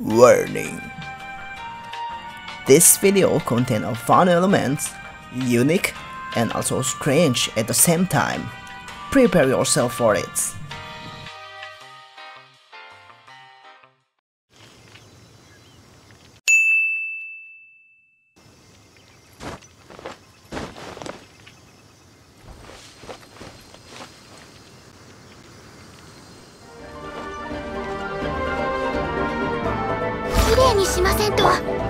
Warning This video contains a fun elements, unique and also strange at the same time. Prepare yourself for it. 綺麗にしませんと。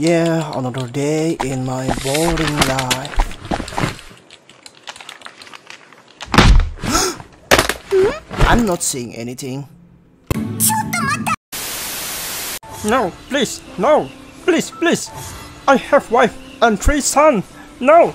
Yeah, another day in my boring life. I'm not seeing anything. No, please, no, please, please. I have wife and three sons. No,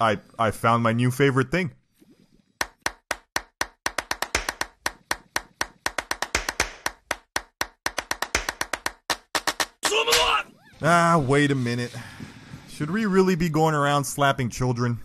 I I found my new favorite thing. Ah, wait a minute. Should we really be going around slapping children?